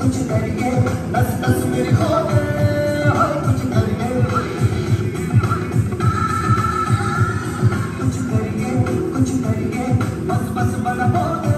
कुछ करिए नस नस मेरी खो गए हाय कुछ करिए कुछ करिए कुछ करिए बस बस बना बोले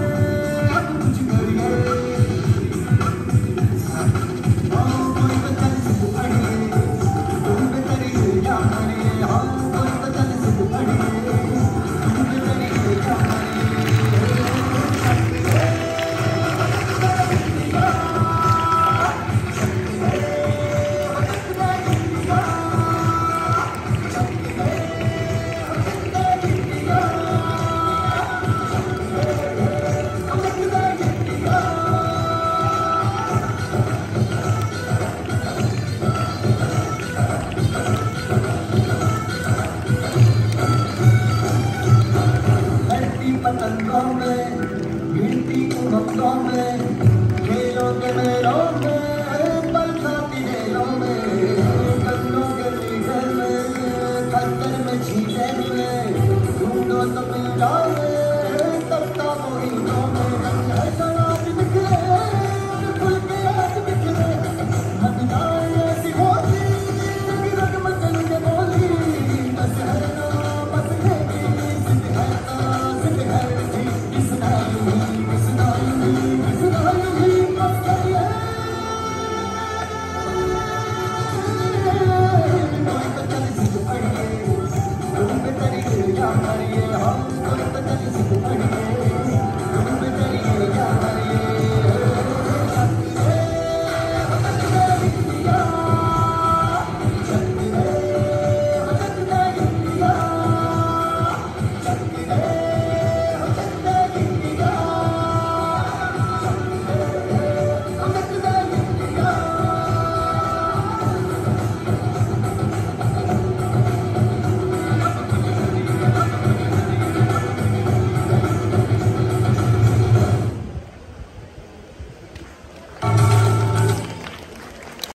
पतंगों में गिनती उमंगों में खेलों के मेलों में पल खाती में गन्नों के लीडर में खतर में छीले में ढूंढो तो मिल जाओ